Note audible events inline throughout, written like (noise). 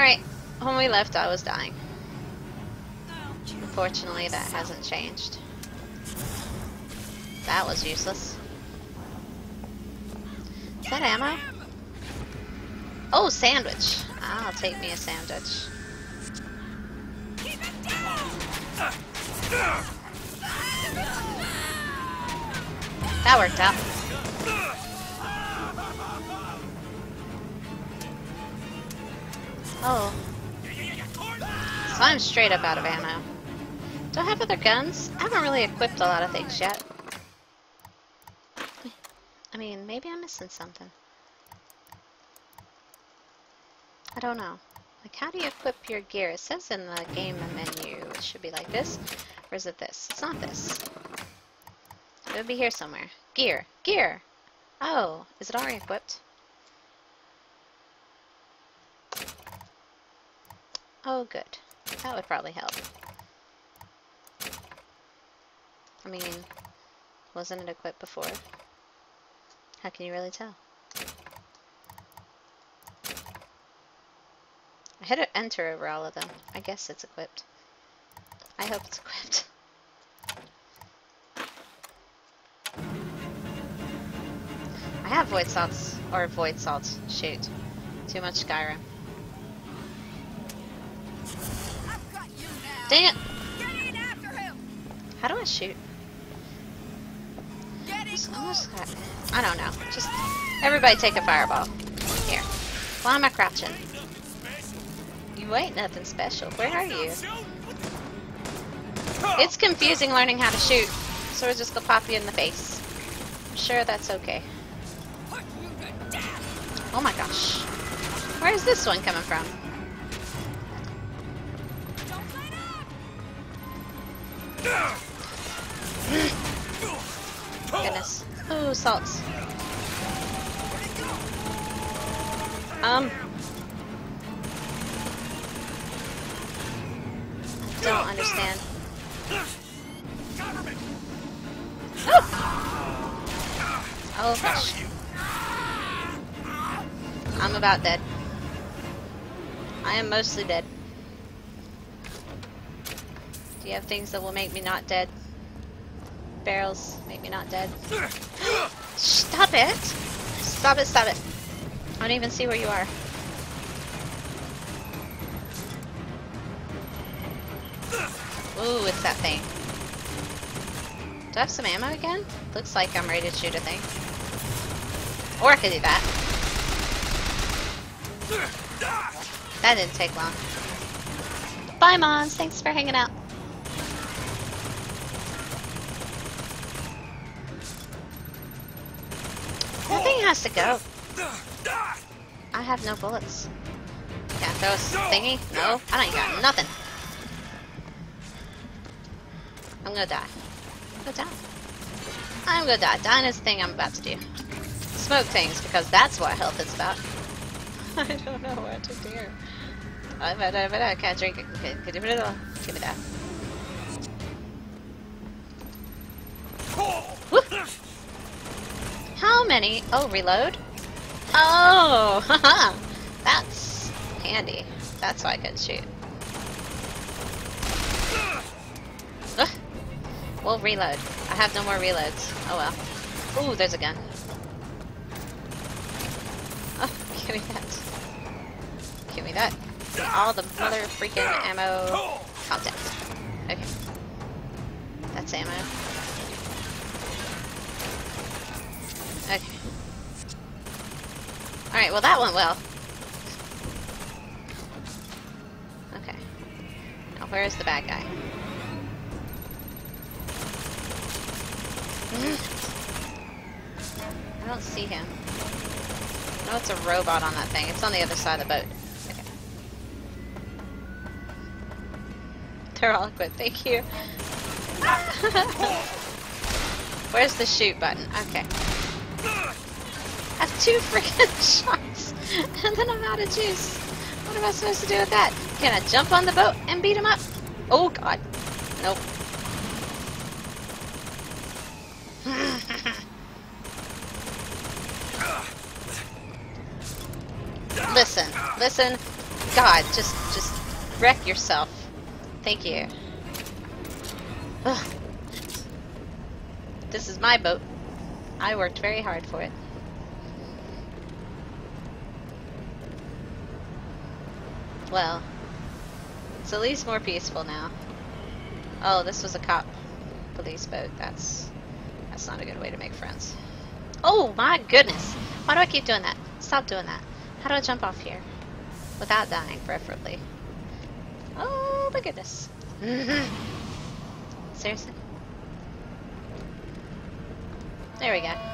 Alright, when we left I was dying. Unfortunately that hasn't changed. That was useless. Is that ammo? Oh, sandwich. I'll take me a sandwich. That worked out. Oh. So I'm straight up out of ammo. Do I have other guns? I haven't really equipped a lot of things yet. I mean, maybe I'm missing something. I don't know. Like, how do you equip your gear? It says in the game menu it should be like this. Or is it this? It's not this. It would be here somewhere. Gear. Gear! Oh, is it already equipped? Oh, good. That would probably help. I mean, wasn't it equipped before? How can you really tell? I hit enter over all of them. I guess it's equipped. I hope it's equipped. (laughs) I have void salts, or void salts, shoot. Too much Skyrim. Dang it! How do I shoot? Almost got, I don't know. Just everybody take a fireball. Here. Why am I crouching? You ain't nothing special. Where are you? It's confusing learning how to shoot, so we're just gonna pop you in the face. I'm sure that's okay. Oh my gosh. Where is this one coming from? Goodness. Ooh, salts. Um. Don't understand. Oh gosh. I'm about dead. I am mostly dead. Do you have things that will make me not dead? Barrels make me not dead. Stop it! Stop it, stop it. I don't even see where you are. Ooh, it's that thing. Do I have some ammo again? Looks like I'm ready to shoot a thing. Or I could do that. That didn't take long. Bye, Mons. Thanks for hanging out. Has to go. I have no bullets. Can't throw a thingy? No, I don't got nothing. I'm gonna die. I'm gonna die. I'm gonna die. Dying is the thing I'm about to do. Smoke things, because that's what health is about. (laughs) I don't know what to do. I bet I bet I can't drink it. Give me that. Give me that. Many? Oh, reload? Oh, (laughs) haha. That's handy. That's why I couldn't shoot. Ugh. We'll reload. I have no more reloads. Oh well. Ooh, there's a gun. Oh, (laughs) give me that. Give me that. All the mother freaking ammo content. Okay. That's ammo. Alright, well that went well. Okay. Now where's the bad guy? I don't see him. No, it's a robot on that thing. It's on the other side of the boat. Okay. (laughs) They're all good. Thank you. (laughs) Where's the shoot button? Okay. I have two freaking (laughs) shots, and then I'm out of juice. What am I supposed to do with that? Can I jump on the boat and beat him up? Oh god. Nope. (laughs) listen, listen. God, just just wreck yourself. Thank you. Ugh. This is my boat. I worked very hard for it. Well, it's at least more peaceful now. Oh, this was a cop police boat. That's that's not a good way to make friends. Oh my goodness! Why do I keep doing that? Stop doing that. How do I jump off here? Without dying, preferably. Oh my goodness. (laughs) Seriously? There we go.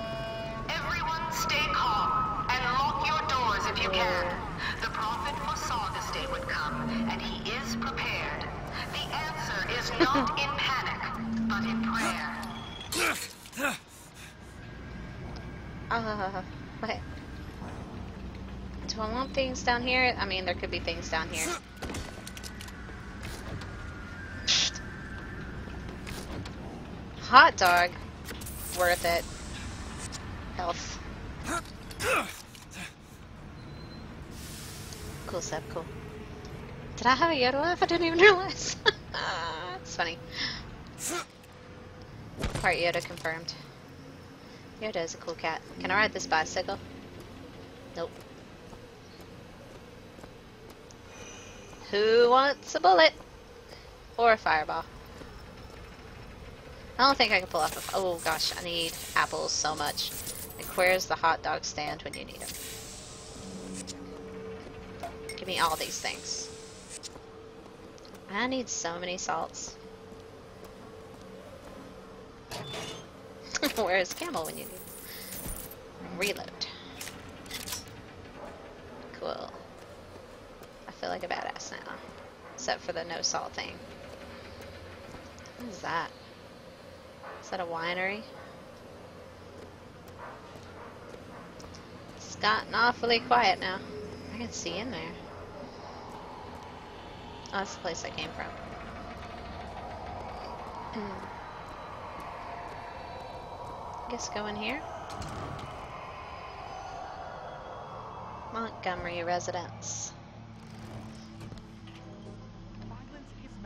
Not in panic, but in prayer. Uh, what? Do I want things down here? I mean, there could be things down here. Hot dog. Worth it. Health. Cool stuff, cool. Did I have a Yoda laugh? I didn't even realize. (laughs) funny. Part Yoda confirmed. Yoda is a cool cat. Can I ride this bicycle? Nope. Who wants a bullet? Or a fireball? I don't think I can pull off a... Oh gosh, I need apples so much. Like, where's the hot dog stand when you need them? Give me all these things. I need so many salts. (laughs) Where's Camel when you need Reload. Cool. I feel like a badass now. Except for the no salt thing. What is that? Is that a winery? It's gotten awfully quiet now. I can see in there. Oh, that's the place I came from. (clears throat) Guess go in here. Montgomery residence.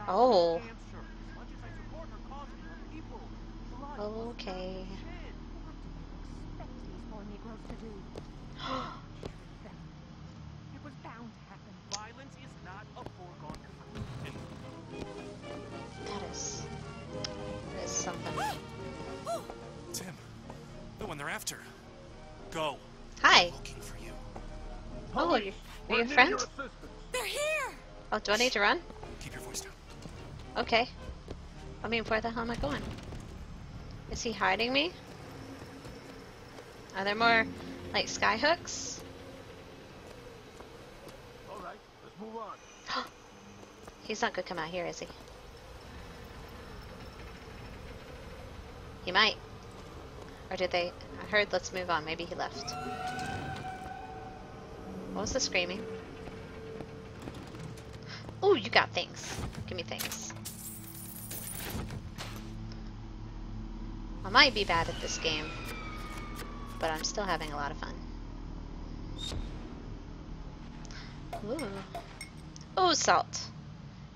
Oh. Okay. (gasps) (gasps) (gasps) after. Go. Hi. Looking for you. Oh, are you, are you a friend? They're here! Oh, do I need to run? Keep your voice down. Okay. I mean, where the hell am I going? Is he hiding me? Are there more, like, skyhooks? All right, let's move on. (gasps) He's not gonna come out here, is he? He might. Or did they? I heard let's move on. Maybe he left. What was the screaming? Oh, you got things. Give me things. I might be bad at this game, but I'm still having a lot of fun. Ooh. Oh, salt.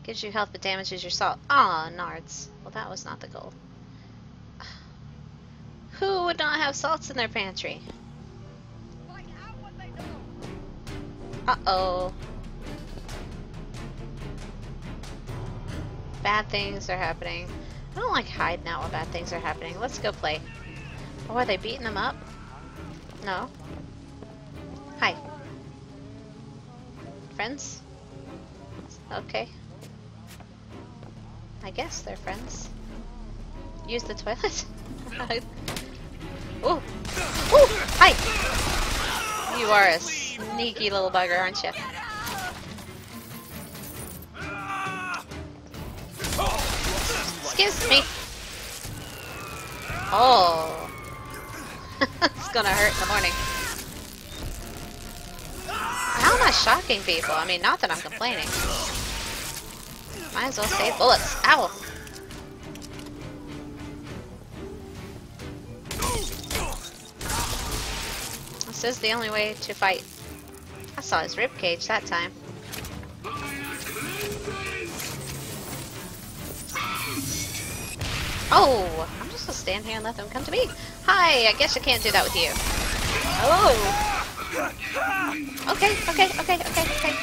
Gives you health but damages your salt. Ah, nards. Well, that was not the goal. Would not have salts in their pantry? Uh-oh. Bad things are happening. I don't like hiding out while bad things are happening. Let's go play. Oh, are they beating them up? No. Hi. Friends? Okay. I guess they're friends. Use the toilet? (laughs) Ooh! Ooh! Hi! You are a sneaky little bugger, aren't you? Excuse me! Oh! (laughs) it's gonna hurt in the morning. How am I shocking people? I mean, not that I'm complaining. Might as well save bullets. Ow! This is the only way to fight. I saw his ribcage that time. Oh, I'm just gonna stand here and let them come to me. Hi, I guess I can't do that with you. Hello. Okay, okay, okay, okay, okay.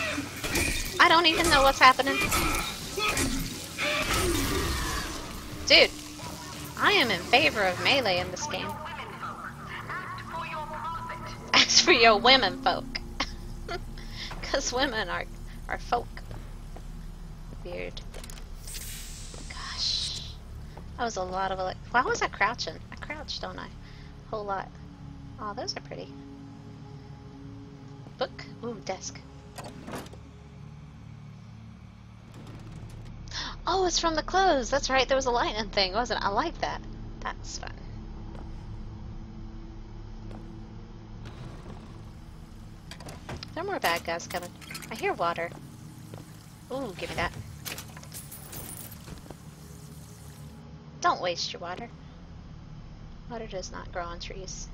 I don't even know what's happening. Dude, I am in favor of melee in this game. Act for your women folk. (laughs) Because women are, are folk. Weird. Gosh. That was a lot of Why was I crouching? I crouched, don't I? Whole lot. Oh, those are pretty. Book? Ooh, desk. Oh, it's from the clothes. That's right. There was a lightning thing, wasn't it? I like that. That's fun. There are more bad guys coming. I hear water. Ooh, give me that. Don't waste your water. Water does not grow on trees.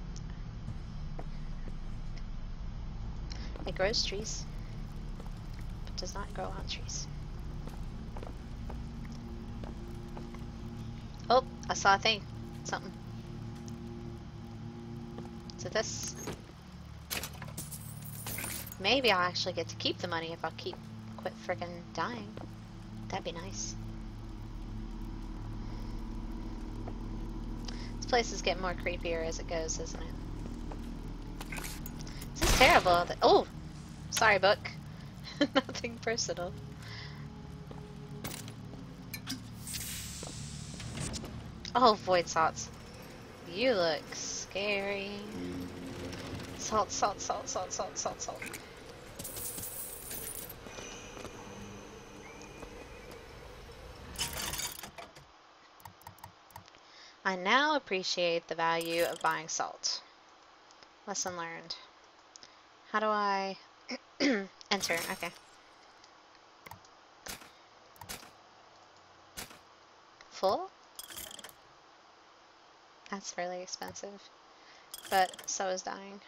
It grows trees, but does not grow on trees. Oh, I saw a thing. Something. So this. Maybe I'll actually get to keep the money if I'll keep quit friggin' dying. That'd be nice. This place is getting more creepier as it goes, isn't it? This is terrible. Oh! Sorry, book. (laughs) Nothing personal. Oh, void salts. You look scary. Salt, salt, salt, salt, salt, salt, salt. I now appreciate the value of buying salt. Lesson learned. How do I (clears throat) enter? Okay. Full? That's really expensive. But so is dying.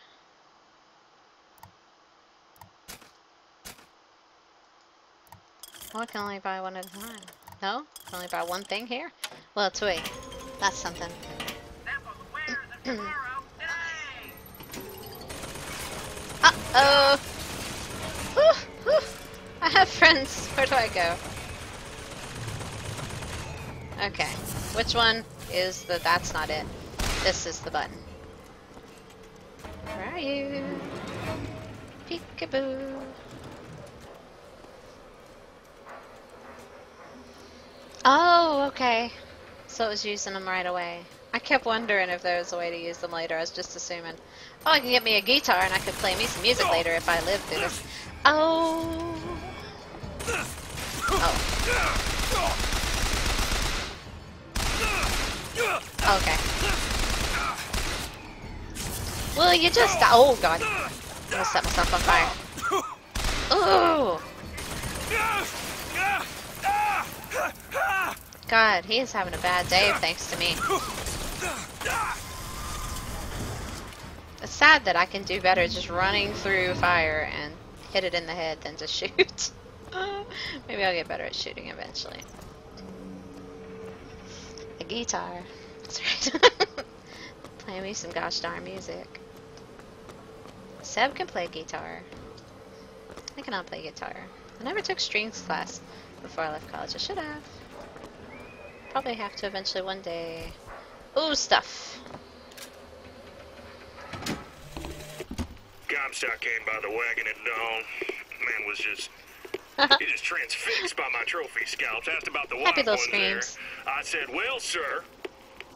I can only buy one at a time. No? Can only buy one thing here? Well, it's wait. That's something. (clears throat) Uh-oh! I have friends. (laughs) Where do I go? Okay. Which one is the that's not it? This is the button. Where are you? Peekaboo. Oh, okay. So it was using them right away. I kept wondering if there was a way to use them later. I was just assuming. Oh, I can get me a guitar and I could play me some music later if I live through this. Oh. Oh. Okay. Well, you just. Oh, God. I'm gonna set myself on fire. Ooh. God, he is having a bad day thanks to me. It's sad that I can do better just running through fire and hit it in the head than to (laughs) shoot. Maybe I'll get better at shooting eventually. A guitar. That's right. (laughs) Play me some gosh darn music. Seb can play guitar. I cannot play guitar. I never took strings class before I left college. I should have. Probably have to eventually one day. Ooh, stuff. Comstock came by the wagon at dawn. Uh, man was just (laughs) he just transfixed by my trophy scalps. Asked about the white Happy ones there. I said, "Well, sir,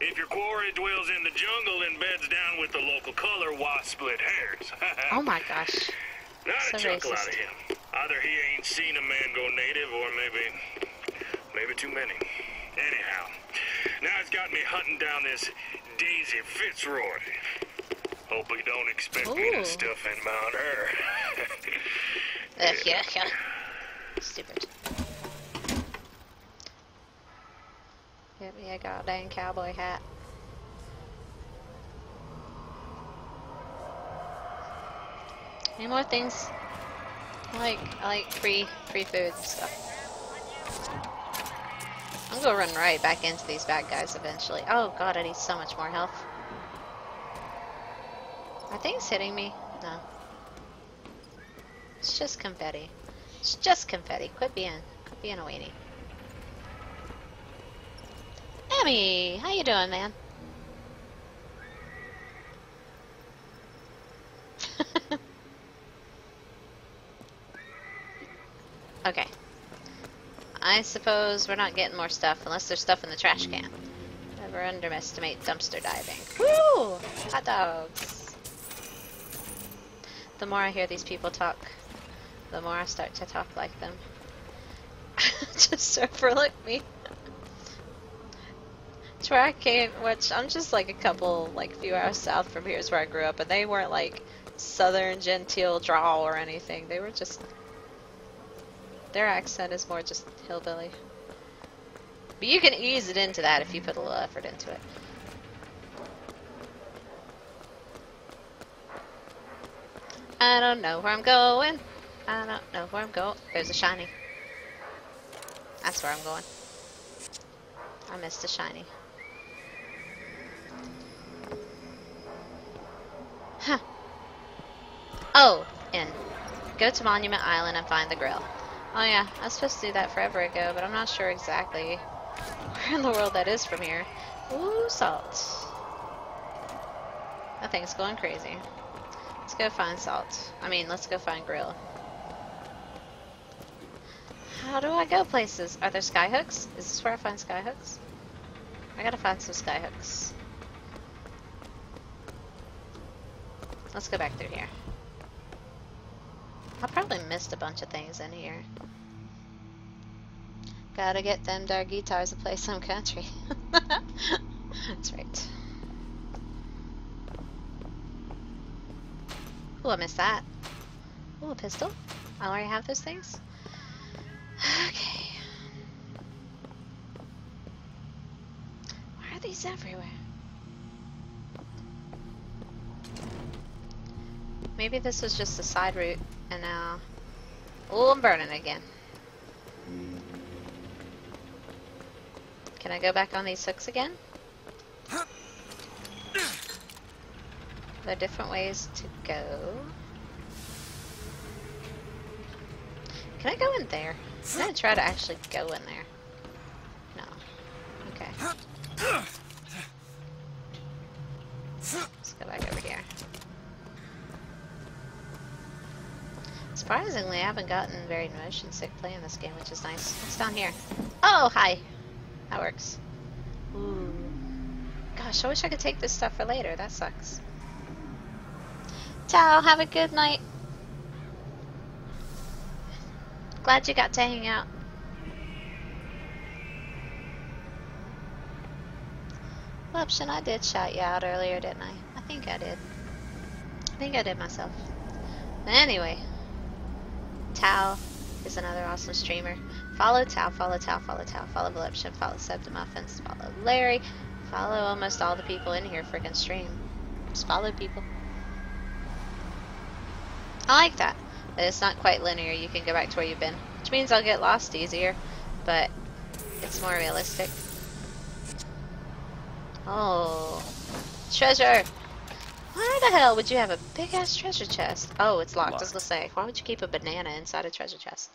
if your quarry dwells in the jungle and beds down with the local color, why split hairs?" (laughs) Oh my gosh. Not so a chuckle out of him. Either he ain't seen a man go native, or maybe, maybe too many. Anyhow, now it's got me hunting down this Daisy Fitzroy. Hope we don't expect me to stuff in Mount her. Ugh, (laughs) uh, yeah, yeah. Stupid. Get me a goddamn cowboy hat. Any more things? I like I like free free food and stuff. I'm gonna run right back into these bad guys eventually. Oh god, I need so much more health. Are things hitting me? No. It's just confetti. It's just confetti. Quit being, quit being a weenie. Emmy, how you doing, man? (laughs) okay. I suppose we're not getting more stuff unless there's stuff in the trash can. Hmm. Never underestimate dumpster diving. Woo! Hot dogs! The more I hear these people talk, the more I start to talk like them. (laughs) just overlook me. It's where I came, which I'm just like a couple, like few hours south from here is where I grew up, and they weren't like southern genteel drawl or anything. They were just, their accent is more just hillbilly. But you can ease it into that if you put a little effort into it. I don't know where I'm going. I don't know where I'm going. There's a shiny. That's where I'm going. I missed a shiny. Huh. Oh, in. Go to Monument Island and find the grill. Oh yeah, I was supposed to do that forever ago, but I'm not sure exactly where in the world that is from here. Ooh, salt. That thing's going crazy. Let's go find salt. I mean, let's go find grill. How do I go places? Are there skyhooks? Is this where I find skyhooks? I gotta find some skyhooks. Let's go back through here. I probably missed a bunch of things in here. Gotta get them dark guitars to play some country. (laughs) That's right. Oh, I missed that. Oh, a pistol. I already have those things. Okay. Why are these everywhere? Maybe this was just a side route, and now... Oh, I'm burning again. Can I go back on these hooks again? There are different ways to go? Can I go in there? I'm gonna try to actually go in there. No. Okay. Let's go back over here. Surprisingly, I haven't gotten very motion sick playing this game, which is nice. What's down here? Oh, hi! That works. Ooh. Gosh, I wish I could take this stuff for later. That sucks. Ciao, have a good night. Glad you got to hang out. Leption, I did shout you out earlier, didn't I? I think I did. I think I did myself. Anyway, Tao is another awesome streamer. Follow Tao, follow Tao, follow Tao, follow Voluption, follow Septimuffins, follow Larry, follow almost all the people in here freaking stream. Just follow people. I like that. It's not quite linear. You can go back to where you've been. Which means I'll get lost easier. But it's more realistic. Oh. Treasure! Why the hell would you have a big ass treasure chest? Oh, it's locked. I was gonna say, why would you keep a banana inside a treasure chest?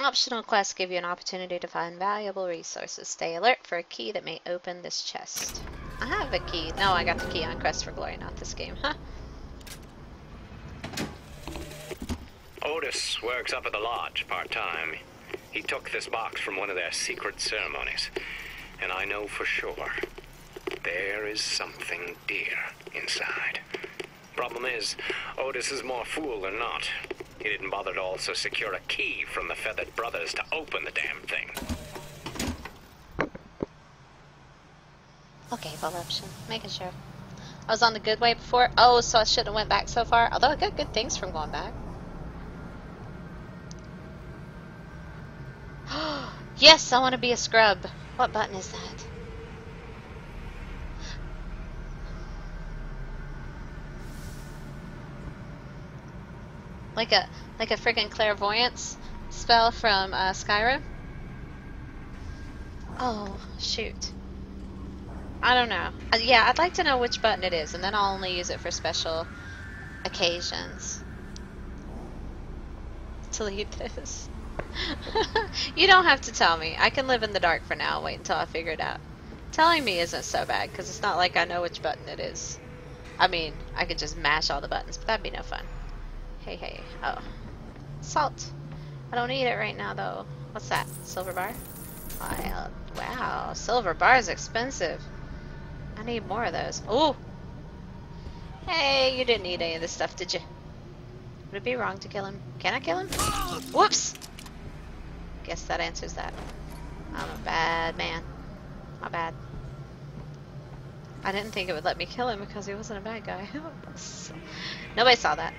Optional quests give you an opportunity to find valuable resources. Stay alert for a key that may open this chest. I have a key. No, I got the key on Quest for Glory, not this game. Huh? Otis works up at the lodge part-time. He took this box from one of their secret ceremonies. And I know for sure there is something dear inside. Problem is, Otis is more fool than not. He didn't bother to also secure a key from the Feathered Brothers to open the damn thing. Okay, Voluption. Making sure. I was on the good way before. Oh, so I shouldn't have went back so far. Although I got good things from going back. (gasps) yes, I want to be a scrub. What button is that? Like a like a friggin' clairvoyance spell from uh, Skyrim. Oh, shoot. I don't know. Uh, yeah, I'd like to know which button it is, and then I'll only use it for special occasions. (laughs) Delete this. (laughs) you don't have to tell me. I can live in the dark for now. Wait until I figure it out. Telling me isn't so bad, because it's not like I know which button it is. I mean, I could just mash all the buttons, but that'd be no fun. Hey, hey. Oh. Salt. I don't need it right now, though. What's that? Silver bar? Wow. Silver bar is expensive. I need more of those. Ooh! Hey, you didn't need any of this stuff, did you? Would it be wrong to kill him? Can I kill him? Whoops! Guess that answers that. I'm a bad man. My bad. I didn't think it would let me kill him because he wasn't a bad guy. (laughs) Nobody saw that.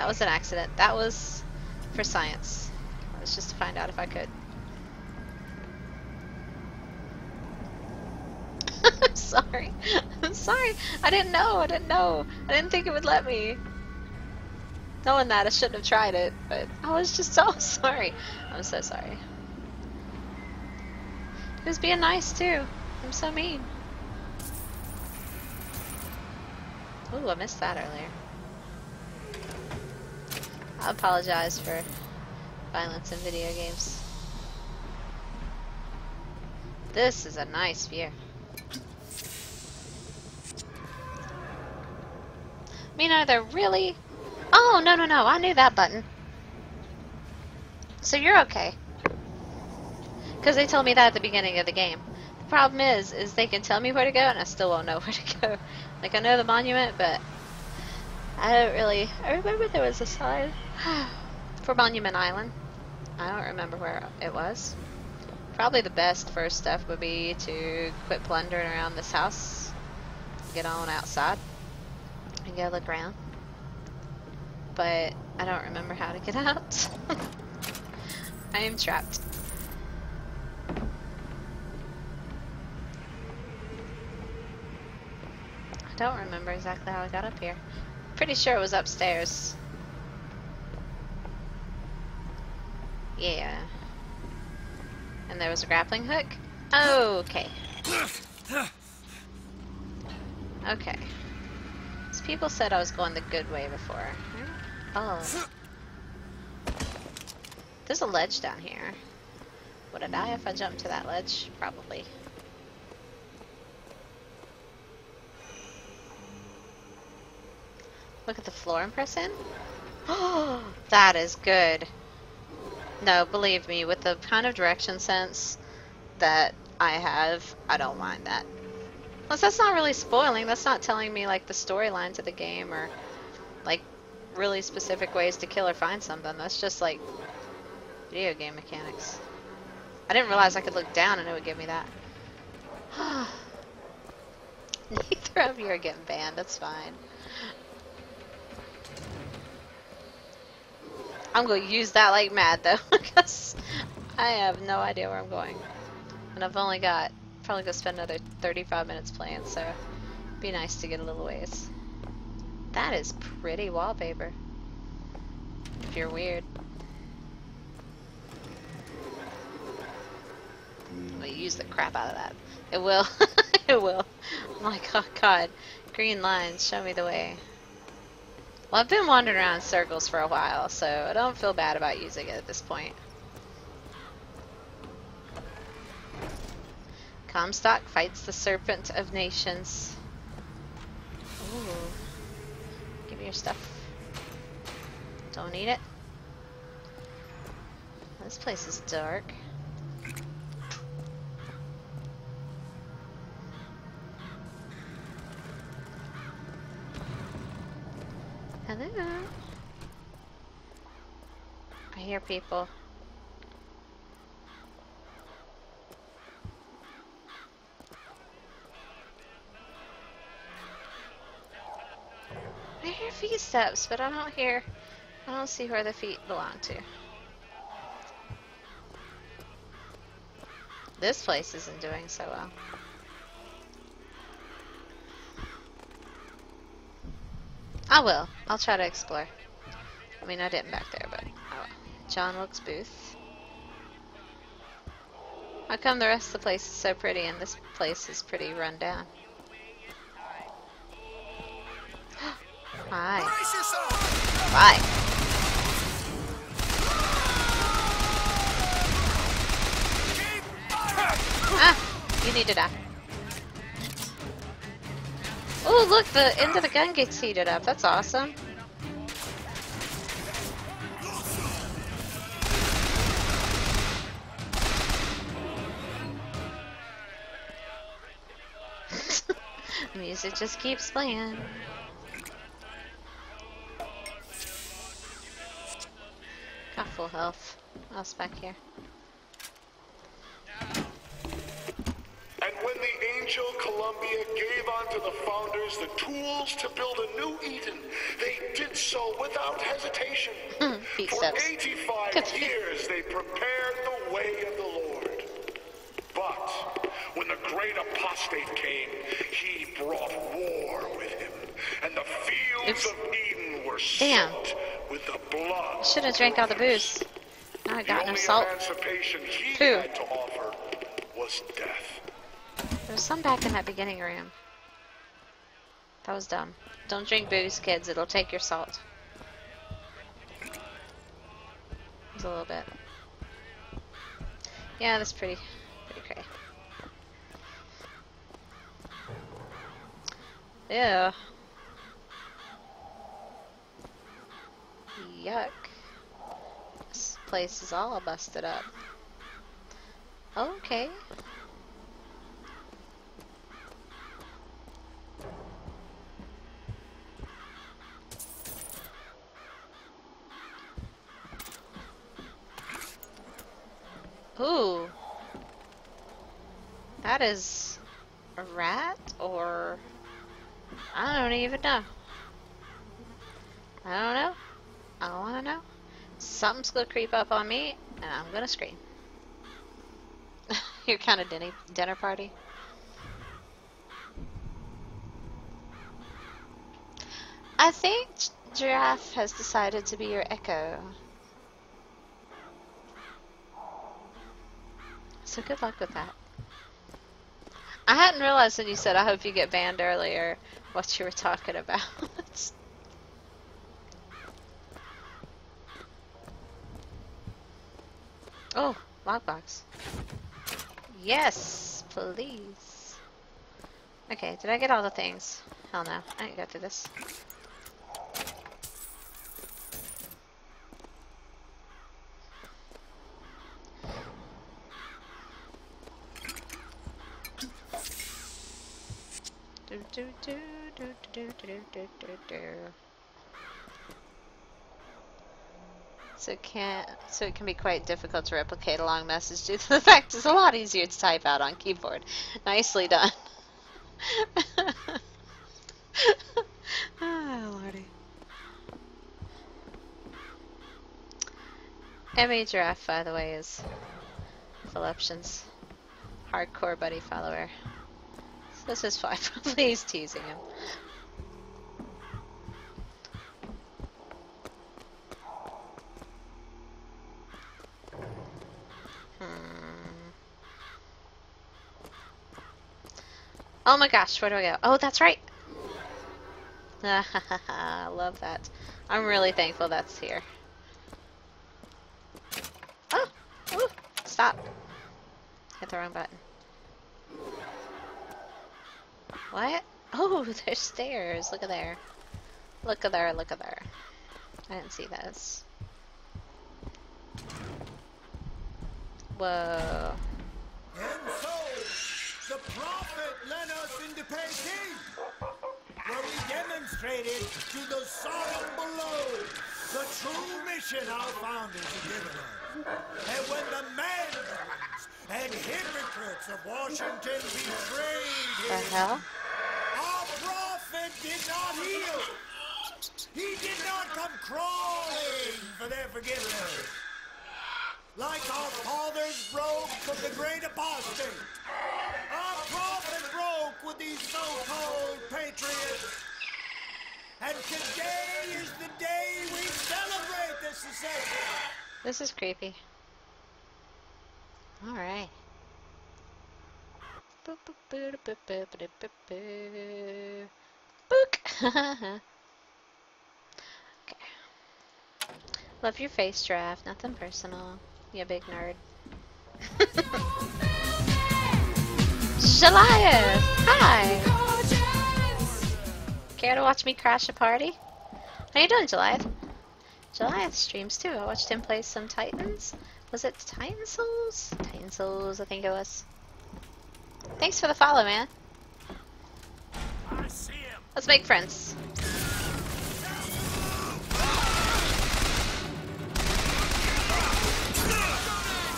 That was an accident. That was for science. That was just to find out if I could. (laughs) I'm sorry. I'm sorry. I didn't know. I didn't know. I didn't think it would let me. Knowing that, I shouldn't have tried it, but I was just (laughs) so sorry. I'm so sorry. He was being nice, too. I'm so mean. Ooh, I missed that earlier. I apologize for violence in video games. This is a nice view. mean, are there really? Oh, no, no, no. I knew that button. So you're okay. Because they told me that at the beginning of the game. The problem is, is they can tell me where to go and I still won't know (laughs) where to go. Like, I know the monument, but I don't really... I remember there was a sign (sighs) for Monument Island. I don't remember where it was. Probably the best first step would be to quit plundering around this house. Get on outside and go look around. But I don't remember how to get (laughs) out. I am trapped. I don't remember exactly how I got up here. Pretty sure it was upstairs. Yeah. And there was a grappling hook? Okay. Okay. People said I was going the good way before. Oh. There's a ledge down here. Would I die if I jumped to that ledge? Probably. Look at the floor I'm pressing. Oh, that is good. No, believe me, with the kind of direction sense that I have, I don't mind that. Plus, that's not really spoiling. That's not telling me, like, the storyline to the game or, like, really specific ways to kill or find something. That's just, like, video game mechanics. I didn't realize I could look down and it would give me that. (sighs) Neither of you are getting banned. That's fine. I'm to use that like mad though, (laughs) because I have no idea where I'm going. And I've only got, probably to spend another 35 minutes playing, so be nice to get a little ways. That is pretty wallpaper. If you're weird. I'm gonna use the crap out of that. It will. (laughs) it will. I'm like, oh (laughs) god. Green lines, show me the way. Well, I've been wandering around in circles for a while, so I don't feel bad about using it at this point. Comstock fights the Serpent of Nations. Ooh. Give me your stuff. Don't need it. This place is dark. Hello. I hear people. I hear feet steps, but I don't hear, I don't see where the feet belong to. This place isn't doing so well. I will. I'll try to explore. I mean, I didn't back there, but I will. John Wilkes Booth. How come the rest of the place is so pretty and this place is pretty run down? (gasps) Hi. Bye. Ah! You need to die. Oh, look, the end of the gun gets heated up. That's awesome. (laughs) Music just keeps playing. Got full health. Else back here. And when the Angel Columbia gave unto the founders the tools to build a new Eden, they did so without hesitation. (laughs) Hmm, Feet For steps. 85 Good years they prepared the way of the Lord. But when the great apostate came, he brought war with him. And the fields Oops. of Eden were Damn. soaked with the blood. Should have drank all the booze. Now I The got no only salt. emancipation he Poo. had to offer was death. There's some back in that beginning room. That was dumb. Don't drink booze, kids. It'll take your salt. Just a little bit. Yeah, that's pretty, pretty cray. Yeah. Yuck. This place is all busted up. Okay. Ooh. That is a rat or I don't even know. I don't know. I don't want to know. Something's gonna creep up on me, and I'm gonna scream. (laughs) Your kind of dinner dinner party. I think Giraffe has decided to be your echo. So good luck with that. I hadn't realized when you said I hope you get banned earlier what you were talking about. (laughs) oh, lockbox. Yes, please. Okay, did I get all the things? Hell no, I didn't go through this. Do, do, do, do, do, do, do, do, do. So it can so it can be quite difficult to replicate a long message due to the (laughs) fact it's a lot easier to type out on keyboard. Nicely done. oh (laughs) lordy. Giraffe, by the way, is Philipson's hardcore buddy follower. This is fine. (laughs) Please teasing him. Hmm. Oh my gosh, where do I go? Oh, that's right. I (laughs) love that. I'm really thankful that's here. Oh, ooh, stop. Hit the wrong button. What? (laughs) Oh, there's stairs. Look at there. Look at there, look at there. I didn't see those. Whoa. And so, the prophet led us into Peking, where we demonstrated to the below the true mission our founders given us. And when the and hypocrites of Washington betrayed The hell? Did not heal. He did not come crawling for their forgiveness. Like our fathers broke from the great apostate. Our prophet broke with these so-called patriots. And today is the day we celebrate this secession. This is creepy. Alright. Boop, boop, boop, Book. (laughs) okay. Love your face, giraffe. Nothing personal. You big nerd. (laughs) Shalias! Hi! Care to watch me crash a party? How you doing, Goliath? Goliath streams too. I watched him play some Titans. Was it Titan Souls? Titan Souls, I think it was. Thanks for the follow, man. Let's make friends.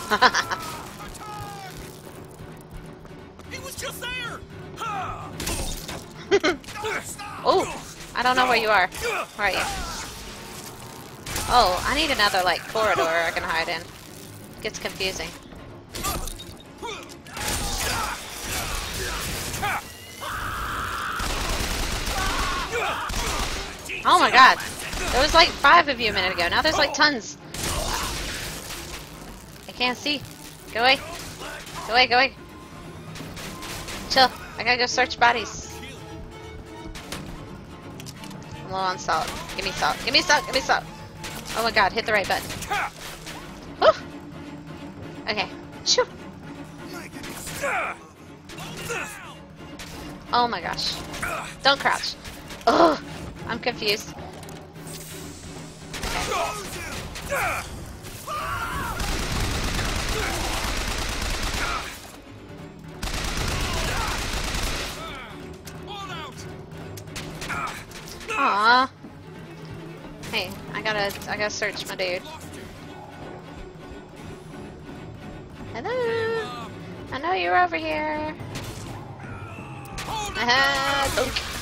(laughs) He was just there. Oh, I don't know where you are. Where are you? Oh, I need another like corridor I can hide in. It Gets confusing. Oh my god. There was like five of you a minute ago. Now there's like tons. I can't see. Go away. Go away, go away. Chill. I gotta go search bodies. I'm low on salt. Give me salt. Give me salt. Give me salt. Oh my god, hit the right button. Whew. Okay. Shoo. Oh my gosh. Don't crouch. Ugh. I'm confused. Aw. Hey, I gotta, I gotta search my dude. Hello. I know you're over here. Ah, dunk.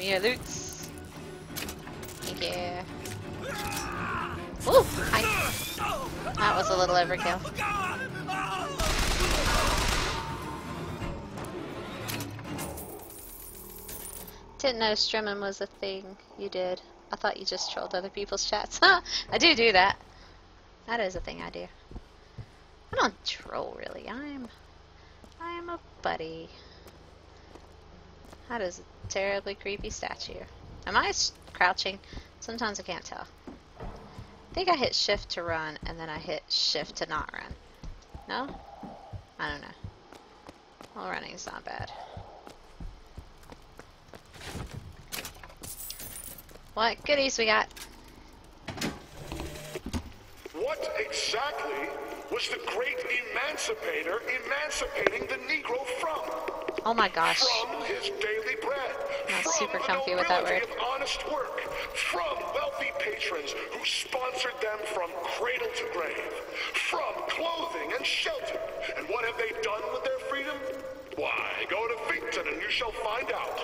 Me your. Thank you. Ooh, hi. That was a little overkill. Didn't know streaming was a thing. You did. I thought you just trolled other people's chats. Huh? (laughs) I do do that. That is a thing I do. I don't troll really. I'm I'm a buddy. That is a terribly creepy statue. Am I crouching? Sometimes I can't tell. I think I hit shift to run and then I hit shift to not run. No? I don't know. Well, running's not bad. What goodies we got? What exactly was the great emancipator emancipating the Negro from? Oh my gosh. From his daily bread. I'm from super comfy with that word. Honest work. From wealthy patrons who sponsored them from cradle to grave. From clothing and shelter. And what have they done with their freedom? Why, go to Finkton and you shall find out.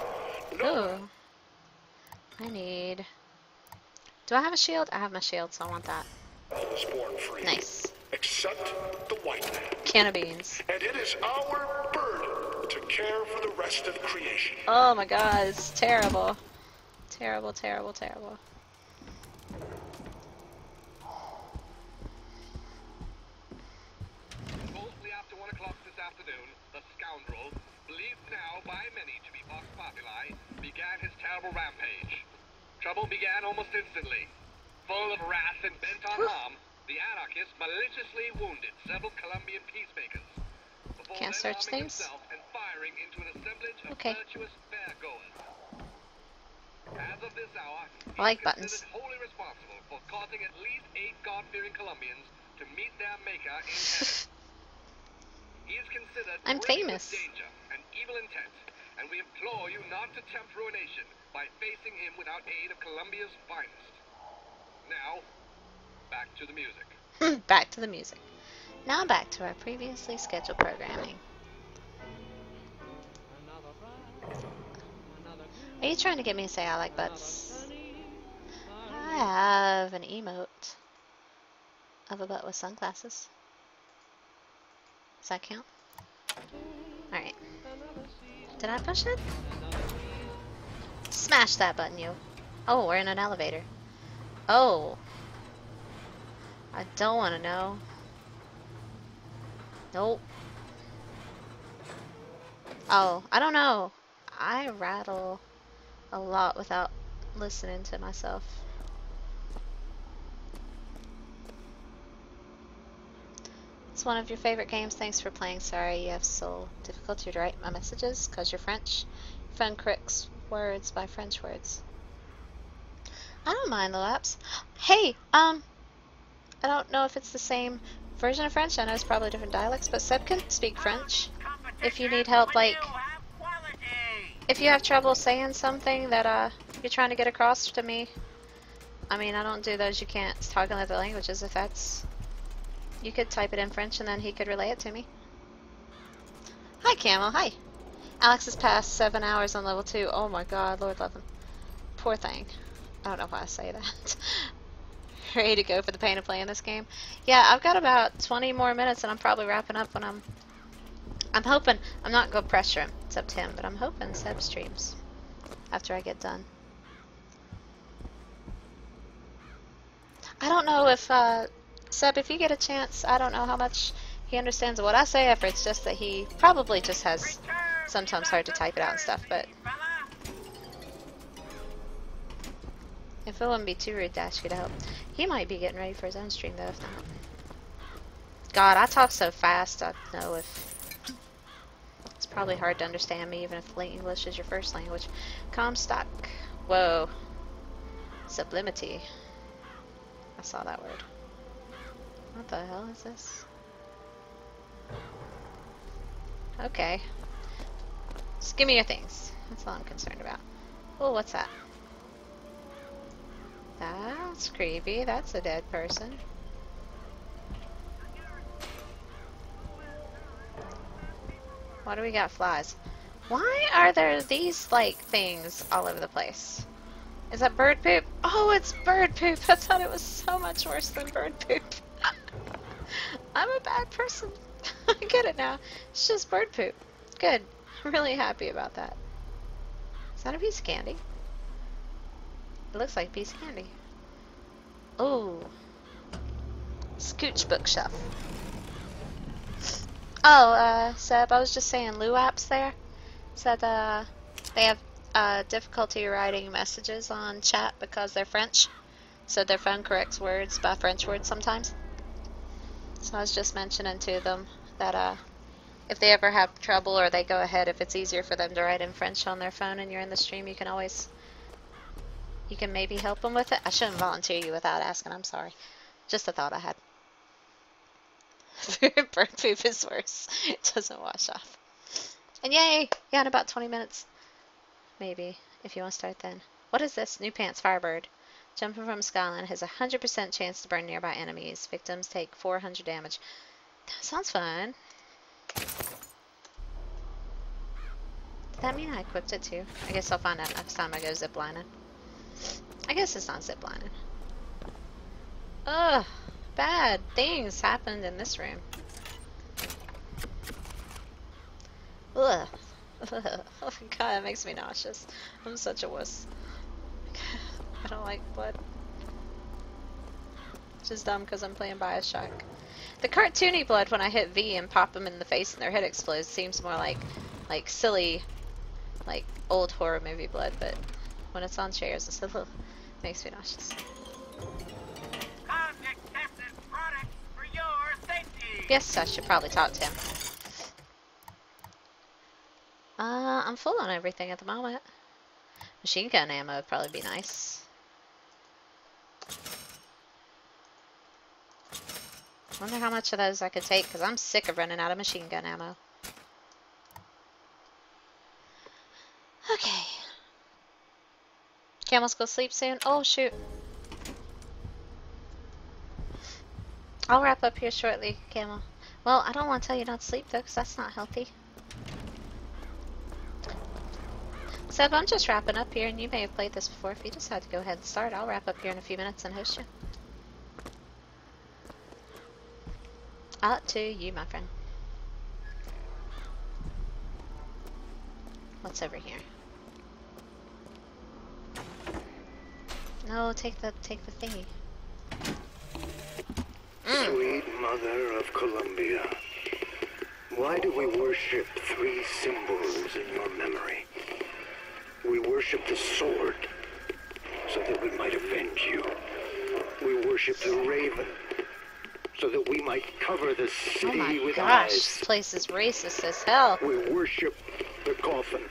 No, Ooh. I need... Do I have a shield? I have my shield, so I want that. all is born free. Nice. Except the white man. Can of beans. And it is our to care for the rest of creation. Oh my god, it's terrible. Terrible, terrible, terrible. Mostly after one o'clock this afternoon, the scoundrel, believed now by many to be Vox Populi, began his terrible rampage. Trouble began almost instantly. Full of wrath and bent on harm, the anarchist maliciously wounded several Columbian peacemakers. Can't search things? himself and firing into an assemblage of Okay. As of this hour, I like buttons. wholly responsible for causing at least eight God-fearing Columbians to meet their maker in (laughs) heaven. he is considered I'm famous. danger and evil intent, and we implore you not to tempt ruination by facing him without aid of Columbia's finest. Now, back to the music. (laughs) back to the music. Now back to our previously scheduled programming. Are you trying to get me to say I like butts? I have an emote of a butt with sunglasses. Does that count? Alright. Did I push it? Smash that button, you. Oh, we're in an elevator. Oh. I don't want to know. Nope. Oh, I don't know. I rattle a lot without listening to myself. It's one of your favorite games. Thanks for playing. Sorry you have so difficulty to write my messages because you're French. Phone corrects words by French words. I don't mind the laps. Hey, um, I don't know if it's the same version of French. I know it's probably different dialects, but Seb can speak French. If you need help, like, if you have trouble saying something that uh you're trying to get across to me, I mean, I don't do those. You can't talk in other languages if that's. You could type it in French and then he could relay it to me. Hi, Camel. Hi. Alex has passed seven hours on level two. Oh my god, Lord love him. Poor thing. I don't know why I say that. (laughs) Ready to go for the pain of playing this game? Yeah, I've got about 20 more minutes and I'm probably wrapping up when I'm... I'm hoping... I'm not going to pressure him. It's up to him, but I'm hoping Seb streams after I get done. I don't know if, uh, Seb, if you get a chance, I don't know how much he understands what I say, if it's just that he probably just has sometimes hard to type it out and stuff, but if it wouldn't be too rude to ask you to help. He might be getting ready for his own stream though, if not. God, I talk so fast, I don't know if it's probably hard to understand me even if English is your first language. Comstock. Whoa. Sublimity. I saw that word. What the hell is this? Okay. Just give me your things. That's all I'm concerned about. Oh, what's that? That's creepy. That's a dead person. Why do we got flies? Why are there these, like, things all over the place? Is that bird poop? Oh, it's bird poop! (laughs) I thought it was so much worse than bird poop. (laughs) I'm a bad person. (laughs) I get it now. It's just bird poop. Good. I'm really happy about that. Is that a piece of candy? It looks like piece of candy. Oh. Scooch bookshelf. Oh, uh, Seb, I was just saying Luapps there said uh, they have uh, difficulty writing messages on chat because they're French. So their phone corrects words by French words sometimes. So I was just mentioning to them that uh, if they ever have trouble or they go ahead, if it's easier for them to write in French on their phone and you're in the stream, you can always, you can maybe help them with it. I shouldn't volunteer you without asking, I'm sorry. Just a thought I had. (laughs) Bird poop is worse. It doesn't wash off. And yay! Yeah, in about 20 minutes. Maybe, if you want to start then. What is this? New pants, Firebird. Jumping from Skyline has a 100% chance to burn nearby enemies. Victims take 400 damage. That sounds fun. Did that mean I equipped it too? I guess I'll find out next time I go ziplining. I guess it's not ziplining. Ugh, bad things happened in this room. Ugh. Ugh. (laughs) oh my god, it makes me nauseous. I'm such a wuss. (laughs) I don't like blood. It's just dumb because I'm playing Bioshock. The cartoony blood when I hit V and pop them in the face and their head explodes seems more like like silly, like old horror movie blood, but when it's on chairs, it's a little makes me nauseous. Yes, I should probably talk to him. Uh, I'm full on everything at the moment. Machine gun ammo would probably be nice. Wonder how much of those I could take, because I'm sick of running out of machine gun ammo. Okay. Camels go sleep soon? Oh, shoot. I'll wrap up here shortly, Camel. Well, I don't want to tell you not to sleep, though, because that's not healthy. Seb, I'm just wrapping up here, and you may have played this before. If you decide to go ahead and start, I'll wrap up here in a few minutes and host you. Up to you, my friend. What's over here? No, take the take the thingy. Sweet mother of Columbia. Why do we worship three symbols in your memory? We worship the sword so that we might avenge you. We worship the raven so that we might cover the city Oh my with gosh, eyes. this place is racist as hell. We worship the coffin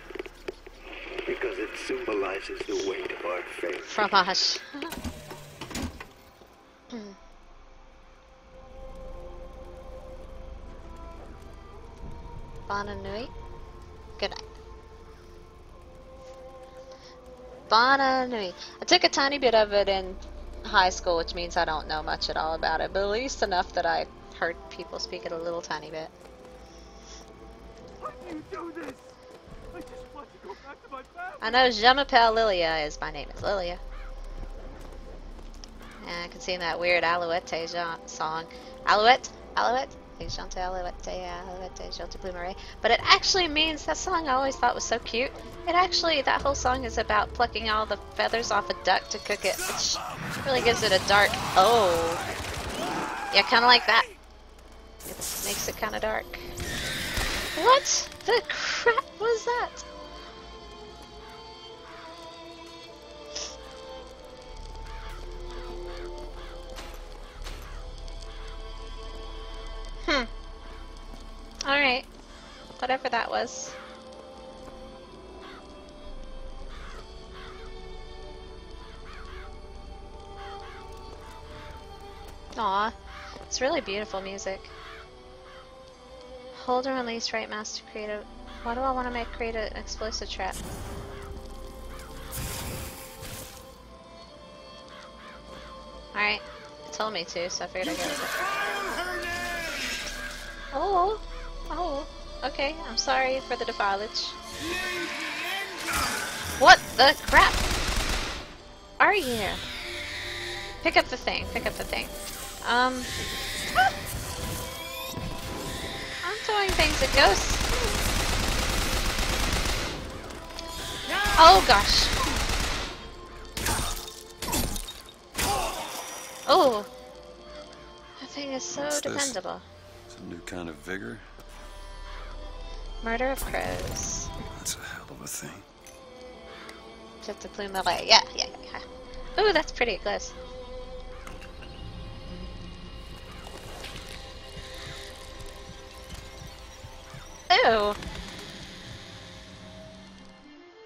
because it symbolizes the weight of our faith. Fromage. Hmm. Bonne nuit. Good night. Bonne nuit. I took a tiny bit of it in high school, which means I don't know much at all about it, but at least enough that I heard people speak it a little tiny bit. Why do you do this? I know Je m'appelle Lilia is my name is Lilia. And I can sing that weird Alouette Jean song. Alouette? Alouette? Et chante Alouette, Alouette, chante plumerie. But it actually means that song I always thought was so cute. It actually, that whole song is about plucking all the feathers off a duck to cook it, which really gives it a dark, oh. Yeah, kind of like that. It makes it kind of dark. What the crap was that? Alright. Whatever that was. Aw. It's really beautiful music. Hold and release right mouse to create a... Why do I want to make create an explosive trap? Alright. It told me to, so I figured I'd with it. Oh, oh, okay. I'm sorry for the defilage. What the crap? Are you here? Pick up the thing. Pick up the thing. Um. (laughs) I'm throwing things at ghosts. Oh gosh. Oh. That thing is so What's this? dependable. Some new kind of vigor? Murder of crows. That's a hell of a thing. Just to plume away. Yeah, yeah, yeah. Ooh, that's pretty close. Ew.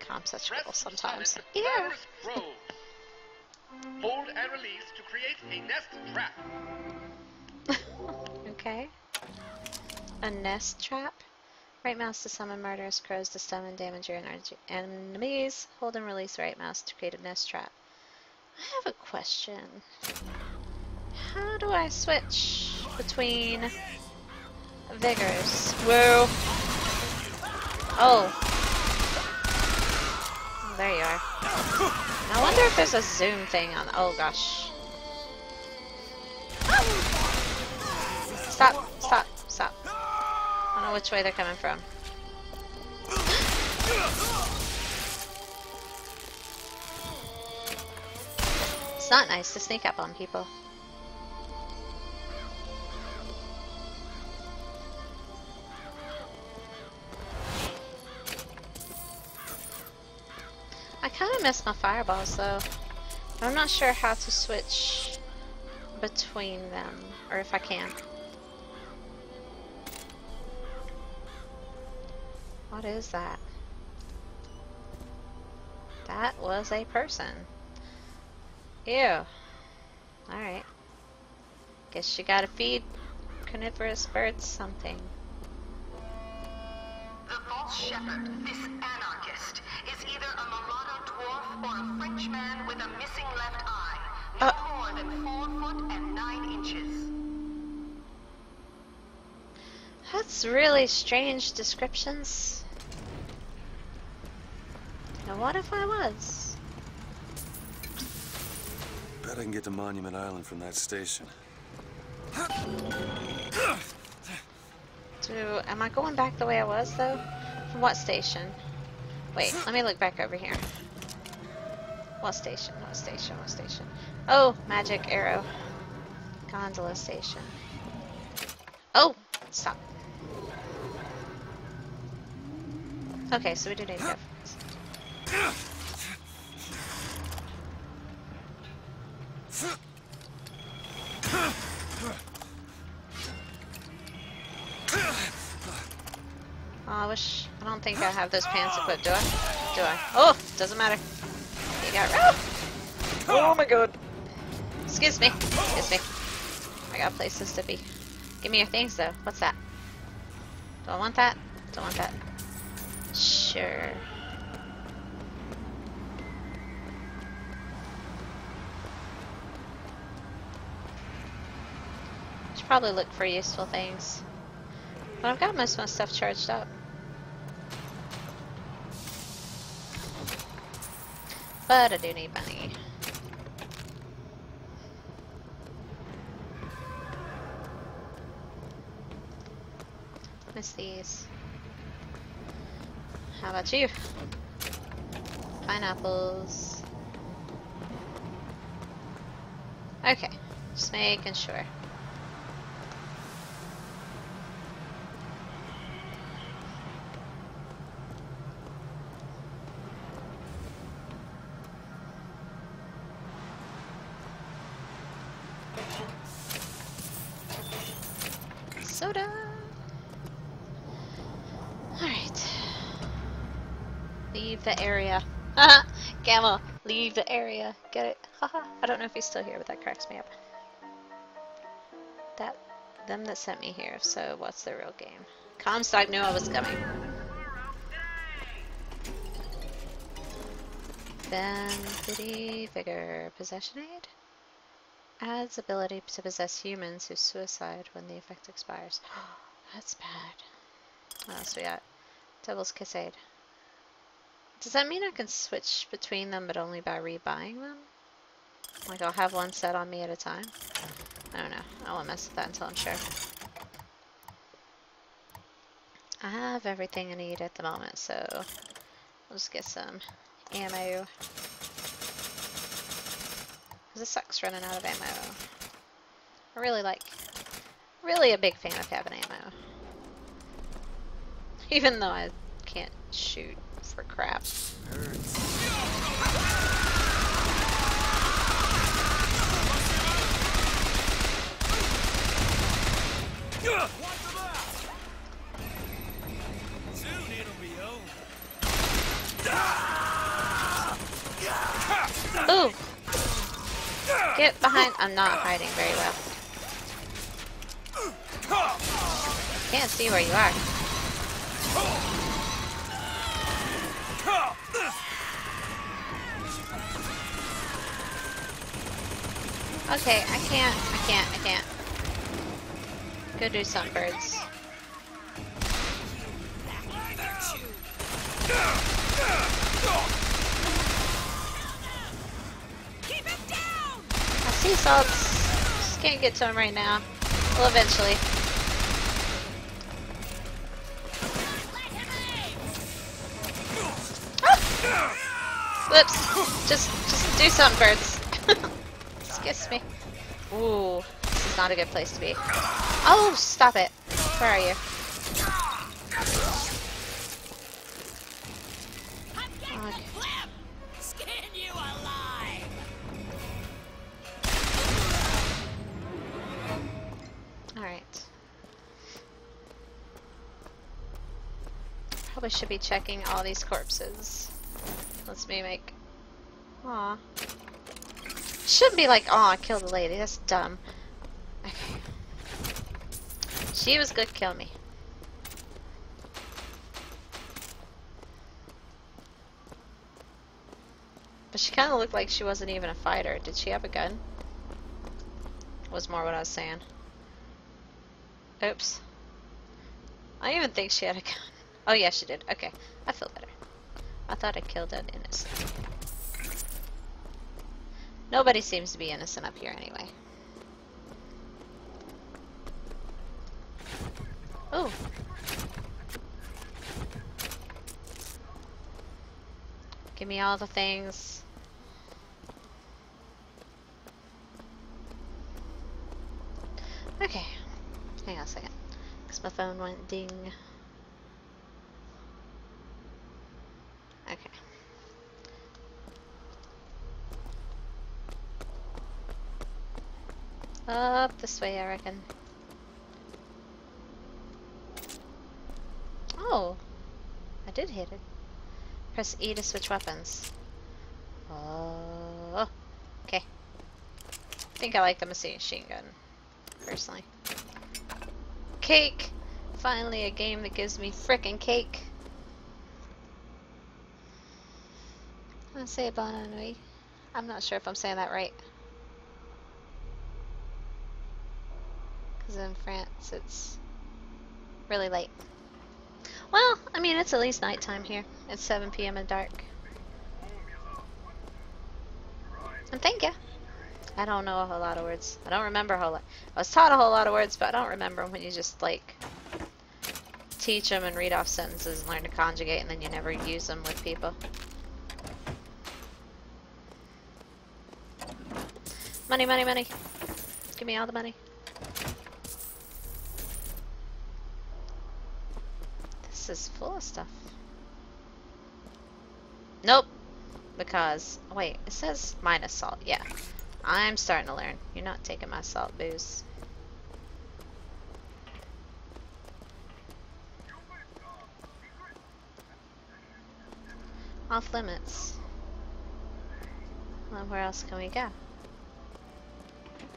I'm such cool sometimes. Ew. (laughs) Hold and release to create a nest trap. (laughs) Okay. A nest trap. Right mouse to summon murderous crows to and damage your enemies. Hold and release right mouse to create a nest trap. I have a question. How do I switch between vigors? Whoa. Oh. There you are. I wonder if there's a zoom thing on. Oh gosh. Stop. Know which way they're coming from. It's not nice to sneak up on people. I kind of miss my fireballs though. I'm not sure how to switch between them, or if I can. What is that? That was a person. Ew. Alright. Guess you gotta feed carnivorous birds something. The false shepherd, this anarchist, is either a mulatto dwarf or a Frenchman with a missing left eye. No Uh. more than four foot and nine inches. That's really strange descriptions. Now what if I was? Bet I can get to Monument Island from that station. Do, am I going back the way I was though? From what station? Wait, let me look back over here. What station? What station? What station? Oh, magic arrow. Gondola station. Oh, stop. Okay, so we do need to go. Oh, I wish. I don't think I have those pants equipped, do I? Do I? Oh, doesn't matter. You got. Oh! oh my god. Excuse me. Excuse me. I got places to be. Give me your things though. What's that? Do I want that? Don't want that. Sure. Should probably look for useful things. But I've got most of my stuff charged up. But I do need money. Miss these. How about you? Pineapples. Okay, just making sure. Soda. Alright. Leave the area. Haha! Gamma, leave the area. Get it? Haha. I don't know if he's still here, but that cracks me up. That, them that sent me here, so what's the real game? Comstock knew I was coming. Bandity Vigor. Possession aid? Adds ability to possess humans who suicide when the effect expires. (gasps) That's bad. Oh, what else we got? Devil's Kiss Aid. Does that mean I can switch between them but only by rebuying them? Like I'll have one set on me at a time? I don't know. I won't mess with that until I'm sure. I have everything I need at the moment, so I'll just get some ammo. Because it sucks running out of ammo. I really like, really a big fan of having ammo. (laughs) Even though I can't shoot for crap. Ooh! Get behind. I'm not hiding very well. Can't see where you are. Okay, I can't. I can't. I can't. Go do some birds. I see salts. Just can't get to him right now. Well, eventually. Ah! Whoops. Just, just do something, birds. (laughs) Excuse me. Ooh, this is not a good place to be. Oh, stop it. Where are you? Okay. Skin you alive! Alright. Probably should be checking all these corpses. Let's me make... Aw. Shouldn't be like, oh, I killed the lady. That's dumb. Okay. She was good, kill me. But she kind of looked like she wasn't even a fighter. Did she have a gun? Was more what I was saying. Oops. I even think she had a gun. Oh yeah, she did. Okay, I feel better. I thought I killed an innocent. Nobody seems to be innocent up here anyway. Oh. Give me all the things. Okay. Hang on a second. Because my phone went ding. Up this way, I reckon. Oh, I did hit it. Press E to switch weapons. Oh, okay. I think I like the machine gun, personally. Cake! Finally a game that gives me frickin' cake. I say bonne nuit. I'm not sure if I'm saying that right. In France it's really late. Well, I mean, it's at least nighttime here. It's 7 p.m. in dark. And thank you. I don't know a whole lot of words. I don't remember a whole lot. I was taught a whole lot of words, but I don't remember 'em when you just, like, teach them and read off sentences and learn to conjugate, and then you never use them with people. Money, money, money. Give me all the money. This is full of stuff. Nope. Because, wait, it says minus salt. Yeah. I'm starting to learn. You're not taking my salt booze. Off limits. Well, where else can we go?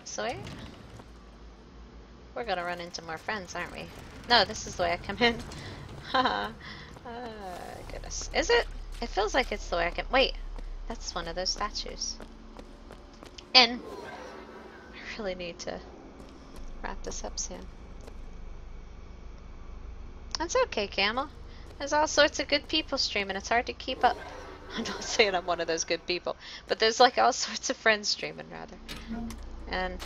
So? We're gonna run into more friends, aren't we? No, this is the way I come in. Uh, (laughs) goodness. Is it? It feels like it's the way I can- wait. That's one of those statues. In. I really need to wrap this up soon. That's okay, Camel. There's all sorts of good people streaming. It's hard to keep up. (laughs) I'm not saying I'm one of those good people, but there's like all sorts of friends streaming, rather. And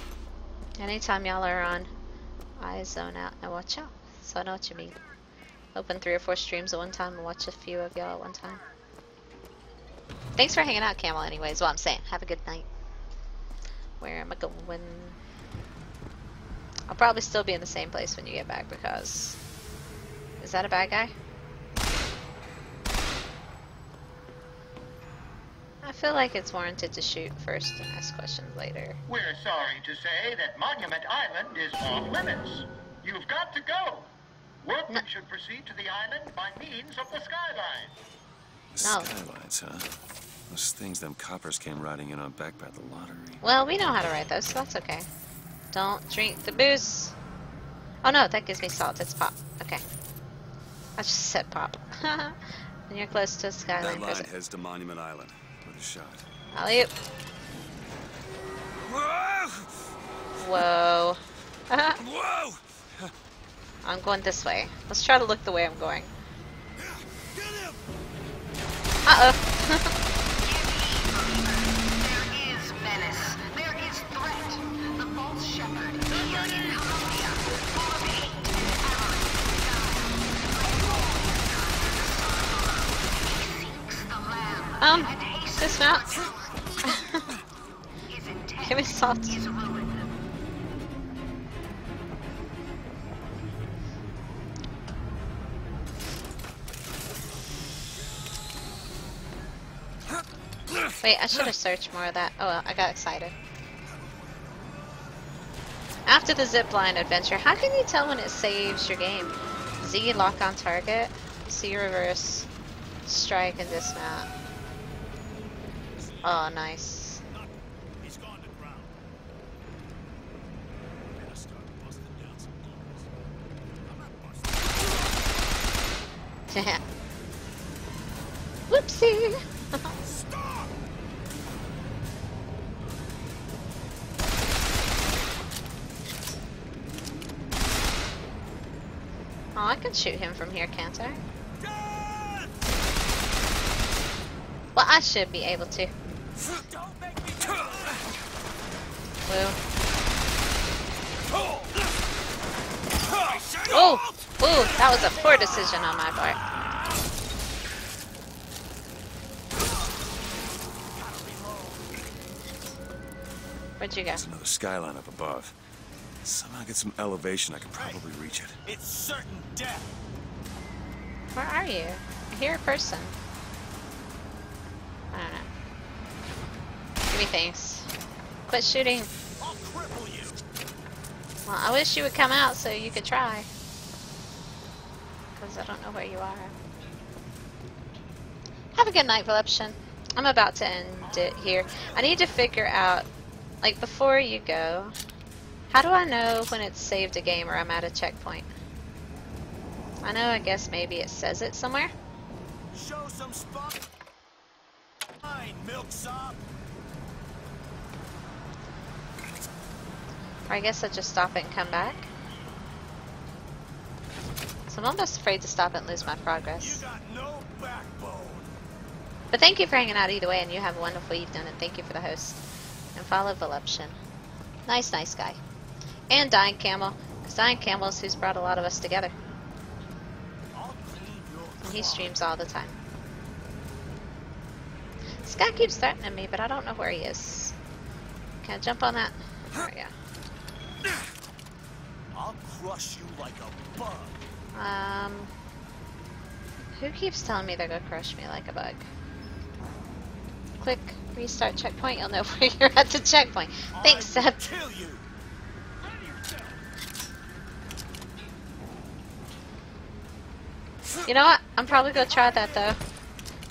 anytime y'all are on, I zone out and watch out. So I know what you mean. Open three or four streams at one time and watch a few of y'all at one time. Thanks for hanging out, Camel, anyways. What I'm saying. Have a good night. Where am I going? I'll probably still be in the same place when you get back because... Is that a bad guy? I feel like it's warranted to shoot first and ask questions later. We're sorry to say that Monument Island is off limits. You've got to go. Workmen should proceed to the island by means of the skyline. No. Skylines, huh? Those things them coppers came riding in on back by the lottery. Well, we know how to ride those, so that's okay. Don't drink the booze. Oh no, that gives me salt. It's pop. Okay. I just said pop. (laughs) and you're close to Skyline That line Prison. heads to Monument Island. With a shot. Alley oop. Whoa. Whoa! (laughs) (laughs) I'm going this way. Let's try to look the way I'm going. Uh oh. There is menace. There Wait, I should have searched more of that. Oh well, I got excited. After the zipline adventure, how can you tell when it saves your game? Z lock on target, C reverse, strike and dismount. Oh, nice. (laughs) He's (laughs) can shoot him from here, can't I? Well, I should be able to. Woo. Oh! Ooh, that was a poor decision on my part. Where'd you go? There's another skyline up above. Somehow get some elevation, I could probably reach it. It's certain death. Where are you? I hear a person. I don't know. Give me things. Quit shooting. I'll cripple you. Well, I wish you would come out so you could try. Because I don't know where you are. Have a good night, Voluption. I'm about to end it here. I need to figure out, like, before you go, how do I know when it's saved a game or I'm at a checkpoint? I know, I guess maybe it says it somewhere. Show some milksop. Or I guess I just stop it and come back. So I'm almost afraid to stop it and lose my progress. You got no backbone. But thank you for hanging out either way, and you have a wonderful evening, and thank you for the host. And follow Voluption. Nice, nice guy. And Dying Camel, because Dying Camel is who's brought a lot of us together. And he streams all the time. This guy keeps threatening me, but I don't know where he is. Can I jump on that? There we go. I'll crush you like a bug. Um, who keeps telling me they're gonna crush me like a bug? Click restart checkpoint. You'll know (laughs) where you're at the checkpoint. Thanks, Seb. You. Know what? I'm probably gonna try that though,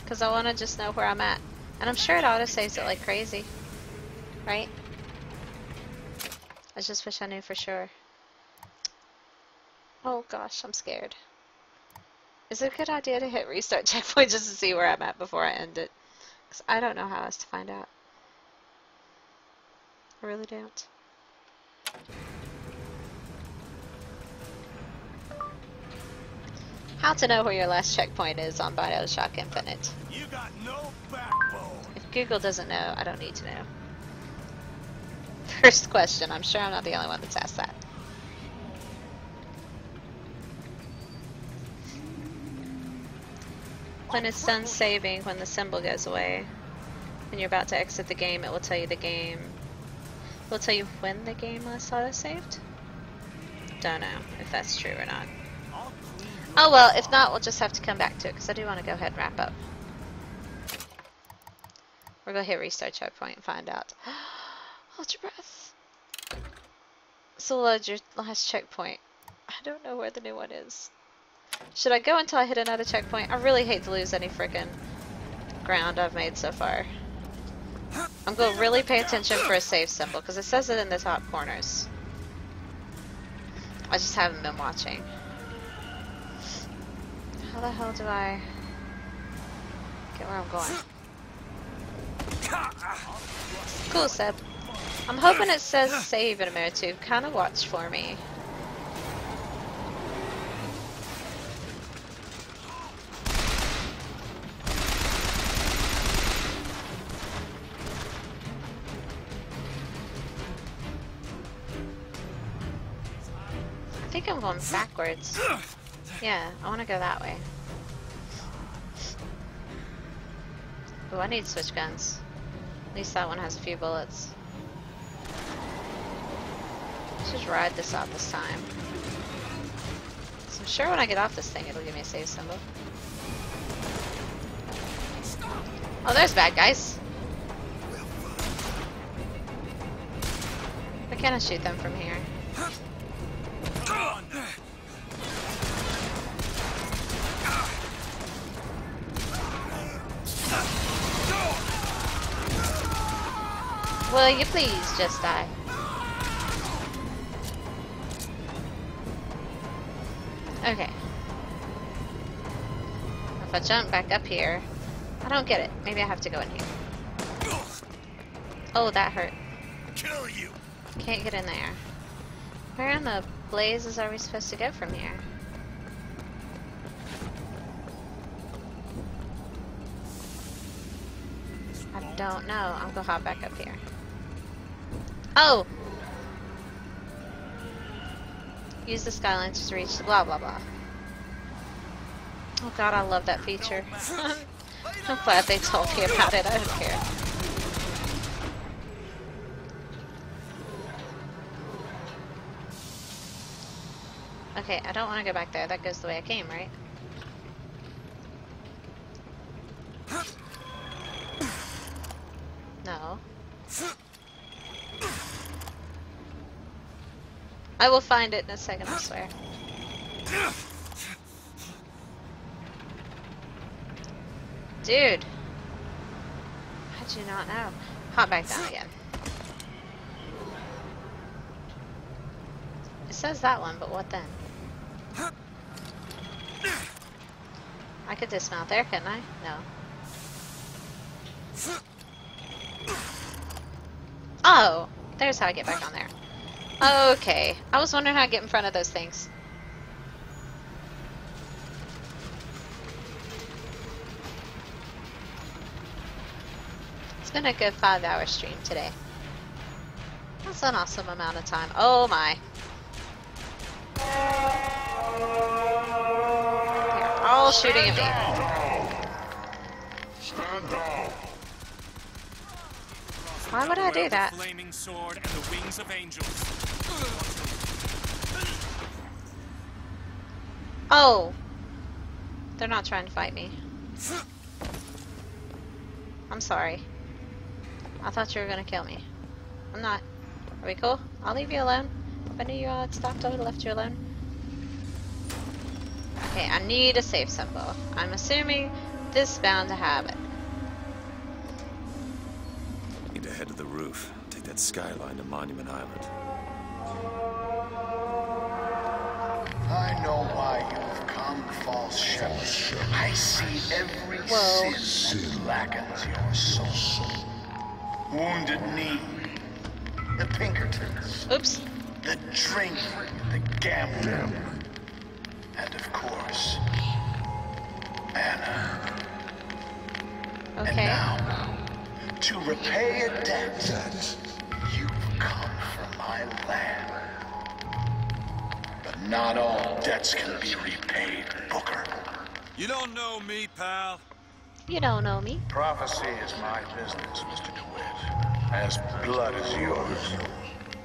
because I want to just know where I'm at, and I'm sure it auto saves it like crazy, right? I just wish I knew for sure. Oh gosh, I'm scared. Is it a good idea to hit restart (laughs) checkpoint just to see where I'm at before I end it? Because I don't know how else to find out. I really don't. How to know where your last checkpoint is on Bioshock Infinite. You got no backbone. If Google doesn't know, I don't need to know. (laughs) First question, I'm sure I'm not the only one that's asked that. When it's done saving, when the symbol goes away, and you're about to exit the game, it will tell you the game. It will tell you when the game was auto-saved? Don't know if that's true or not. Oh well, if not, we'll just have to come back to it, because I do want to go ahead and wrap up. We're going to hit restart checkpoint and find out. (gasps) Hold your breath. So load your last checkpoint. I don't know where the new one is. Should I go until I hit another checkpoint? I really hate to lose any freaking ground I've made so far. I'm going to really pay attention for a save symbol, because it says it in the top corners. I just haven't been watching. How the hell do I get where I'm going? Cool, Seb. I'm hoping it says save in a minute too. Kind of watch for me. I think I'm going backwards. Yeah, I want to go that way. Oh, I need switch guns. At least that one has a few bullets. Let's just ride this out this time. So I'm sure when I get off this thing, it'll give me a save symbol. Oh, there's bad guys. Why can't I shoot them from here? Will you please just die? Okay. If I jump back up here, I don't get it. Maybe I have to go in here. Oh, that hurt. Kill you. Can't get in there. Where in the blazes are we supposed to go from here? I don't know. I'm gonna hop back up here. Oh! Use the skylines to reach the blah blah blah. Oh god, I love that feature. (laughs) I'm glad they told me about it. I don't care. Okay, I don't want to go back there. That goes the way I came, right? No. I will find it in a second, I swear. Dude. How'd you not know? Hop back down again. It says that one, but what then? I could dismount there, couldn't I? No. Oh! There's how I get back on there. Okay. I was wondering how I get in front of those things. It's been a good five hour stream today. That's an awesome amount of time. Oh my. They're all shooting at me. Stand down. Why would I do that? Oh! They're not trying to fight me. I'm sorry. I thought you were gonna kill me. I'm not. Are we cool? I'll leave you alone. If I knew you had stopped, I would have left you alone. Okay, I need a safe symbol. I'm assuming this is bound to have it. Need to head to the roof. Take that skyline to Monument Island. False shepherd. I see every Whoa. sin that blackens your soul. Wounded knee, the Pinkertons, Oops. the drink, the gambling, and of course, Anna. Okay. And Okay. now, to repay a debt, you've come from my land. But not all debts can be repaid, Booker. You don't know me, pal. You don't know me. Prophecy is my business, Mr. DeWitt. As blood is yours.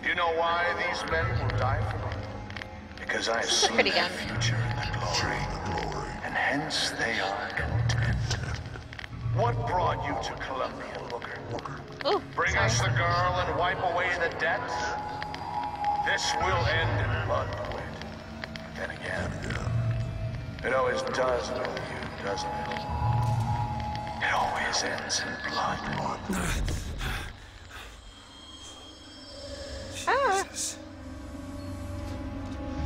Do you know why these men will die for me? Because I have This is a seen pretty their gun. future in the glory. And hence they are content. What brought you to Columbia, Booker? Ooh, Bring sorry. us the girl and wipe away the debts? This will end in blood, DeWitt. But then again, it always does with you, doesn't it? It always ends in blood. Ah.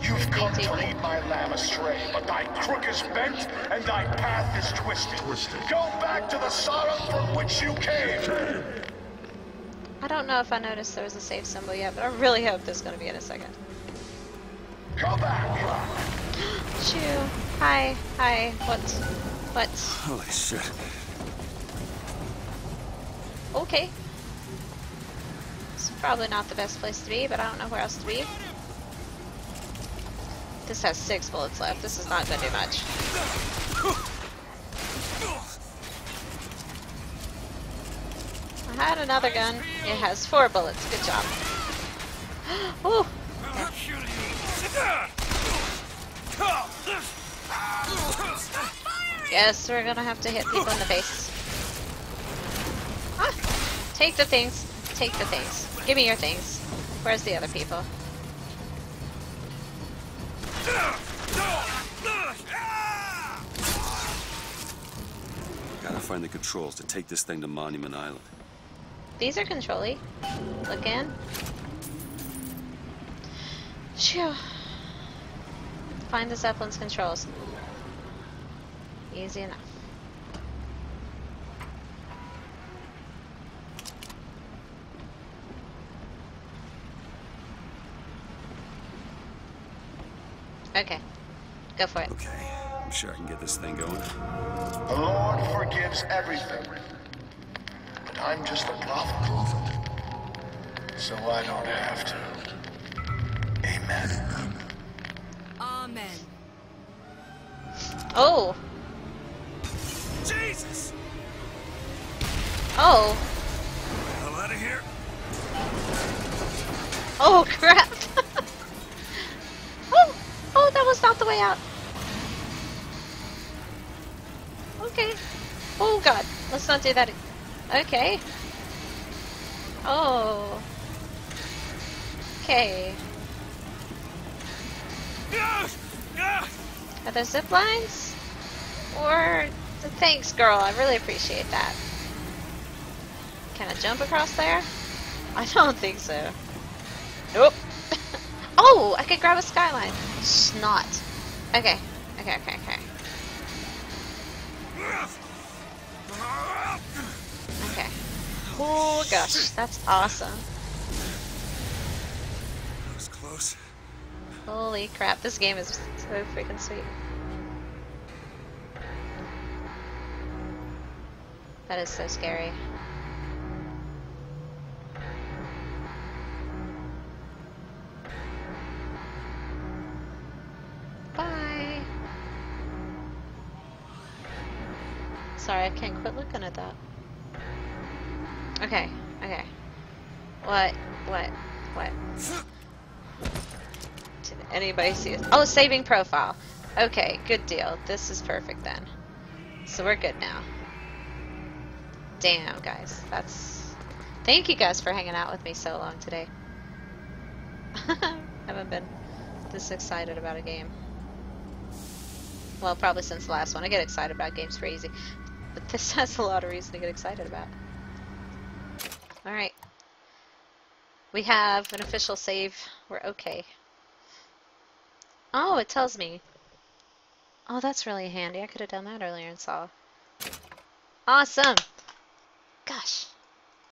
You've come to lead my lamb astray, but thy crook is bent and thy path is twisted. Go back to the Sodom from which you came. I don't know if I noticed there was a safe symbol yet, but I really hope there's gonna be in a second. Go back. (gasps) Chew. Hi. Hi. What? What? Holy shit. Okay. It's probably not the best place to be, but I don't know where else to be. This has six bullets left. This is not gonna do much. I had another gun. It has four bullets. Good job. (gasps) Ooh. Yes, we're gonna have to hit people in the face. Ah! Take the things. Take the things. Give me your things. Where's the other people? Gotta find the controls to take this thing to Monument Island. These are controlly. Look in. Phew. Find the Zeppelin's controls. Easy enough. Okay. Go for it. Okay, I'm sure I can get this thing going. The Lord forgives everything. But I'm just a prophet. So I don't have to. Amen. Amen. Oh! Jesus! Oh! Hell out of here. Oh crap! (laughs) oh! Oh, that was not the way out. Okay. Oh god, let's not do that. Okay. Oh. Okay. Are there zip lines? Or thanks, girl. I really appreciate that. Can I jump across there? (laughs) I don't think so. Nope. (laughs) oh, I could grab a skyline. Snot. Okay. Okay, okay, okay. Okay. Oh gosh, that's awesome. That was close. Holy crap, this game is so freaking sweet. That is so scary. Bye! Sorry, I can't quit looking at that. Okay, okay. What? What? What? Did anybody see this? Oh, saving profile. Okay, good deal. This is perfect then. So we're good now. Damn, guys. That's... Thank you guys for hanging out with me so long today. (laughs) Haven't been this excited about a game. Well, probably since the last one. I get excited about games for easy. But this (laughs) has a lot of reason to get excited about. Alright. We have an official save. We're okay. Oh, it tells me. Oh, that's really handy. I could have done that earlier and saw. Awesome! Gosh.